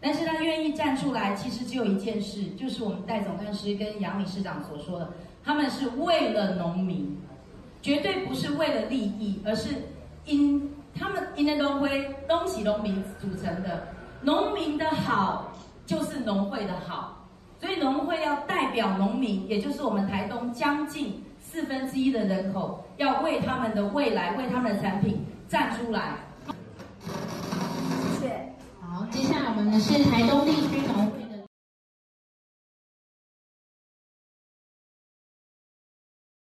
但是他愿意站出来，其实只有一件事，就是我们戴总干事跟杨理事长所说的，他们是为了农民，绝对不是为了利益，而是因他们因的农会东西农民组成的，农民的好就是农会的好，所以农会要代表农民，也就是我们台东将近四分之一的人口，要为他们的未来、为他们的产品站出来。好，接下来我是台东